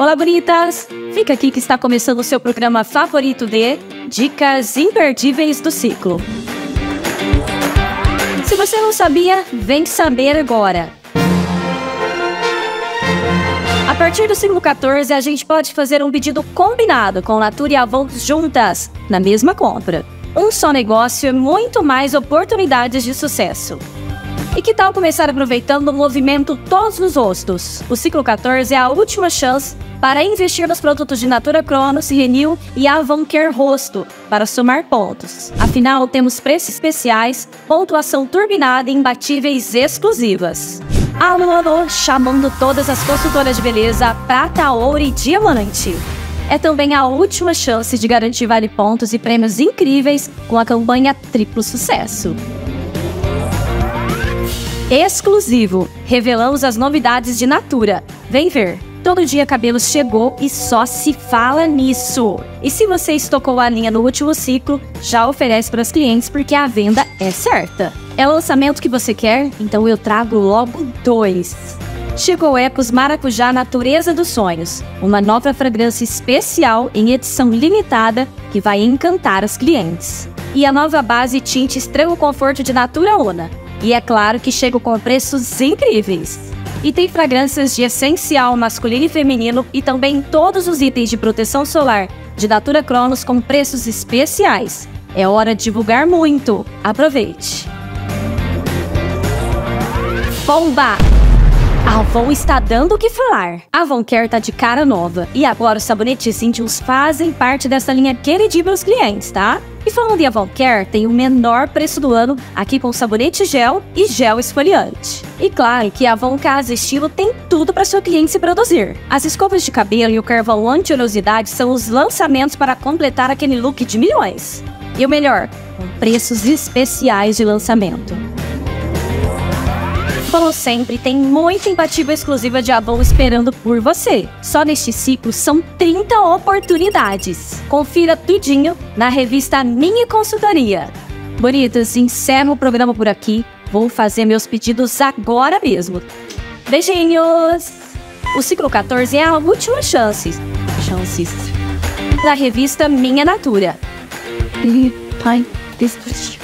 Olá, bonitas! Fica aqui que está começando o seu programa favorito de Dicas Imperdíveis do Ciclo. Se você não sabia, vem saber agora. A partir do ciclo 14, a gente pode fazer um pedido combinado com Natura e Avon juntas, na mesma compra. Um só negócio e muito mais oportunidades de sucesso. E que tal começar aproveitando o movimento Todos nos Rostos? O ciclo 14 é a última chance para investir nos produtos de Natura Cronos, Renew e Avon Care Rosto para somar pontos. Afinal, temos preços especiais, pontuação turbinada e imbatíveis exclusivas. Alô, alô, chamando todas as consultoras de beleza, prata, ouro e diamante. É também a última chance de garantir vale pontos e prêmios incríveis com a campanha Triplo Sucesso exclusivo. Revelamos as novidades de Natura. Vem ver. Todo dia Cabelos chegou e só se fala nisso. E se você estocou a linha no último ciclo, já oferece para os clientes porque a venda é certa. É o lançamento que você quer? Então eu trago logo dois. Chegou Ecos Maracujá Natureza dos Sonhos, uma nova fragrância especial em edição limitada que vai encantar os clientes. E a nova base tinte Extremo Conforto de Natura Ona, e é claro que chego com preços incríveis. E tem fragrâncias de essencial masculino e feminino e também todos os itens de proteção solar de Natura Cronos com preços especiais. É hora de divulgar muito. Aproveite! Bomba! Avon está dando o que falar. A Avon Care tá de cara nova. E agora os sabonetes íntimos fazem parte dessa linha queridinha para os clientes, tá? E falando em Avon Care, tem o menor preço do ano aqui com sabonete gel e gel esfoliante. E claro que a Avon Casa Estilo tem tudo para seu cliente se produzir. As escovas de cabelo e o carvão anti-oleosidade são os lançamentos para completar aquele look de milhões. E o melhor, com preços especiais de lançamento. Como sempre, tem muita imbatível exclusiva de Avon esperando por você. Só neste ciclo são 30 oportunidades. Confira tudinho na revista Minha Consultoria. Bonitas, encerro o programa por aqui. Vou fazer meus pedidos agora mesmo. Beijinhos! O ciclo 14 é a última chance. Chances. Da revista Minha Natura. Pai, desculpe.